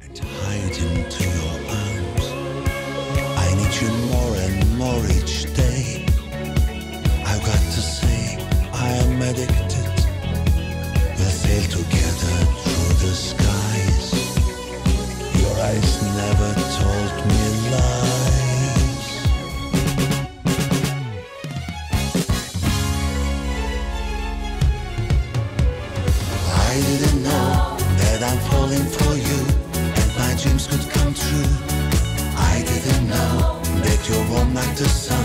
And hide into your arms. I need you more and more each like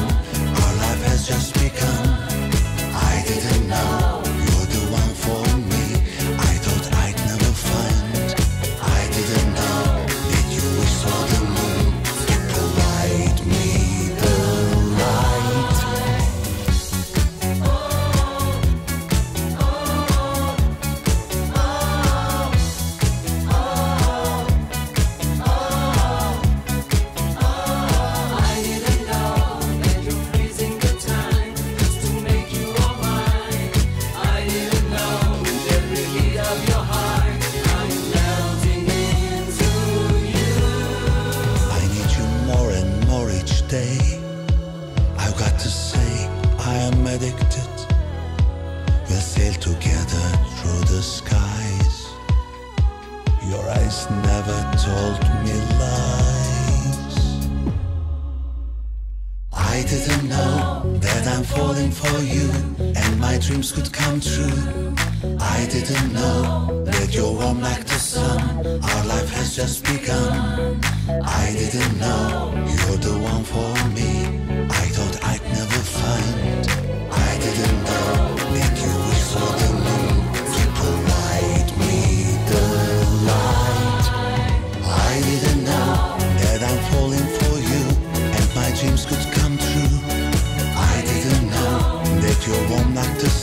day. I've got to say, I am addicted. We'll sail together through the skies. Your eyes never told me lies. I didn't know that I'm falling for you and my dreams could come true. I didn't know that you're warm like the sun. Our life has just begun. I didn't know for me. I thought I'd never find. I didn't know that you wish for the moon. You provide me the light. I didn't know that I'm falling for you And my dreams could come true. I didn't know that you're warm like the sun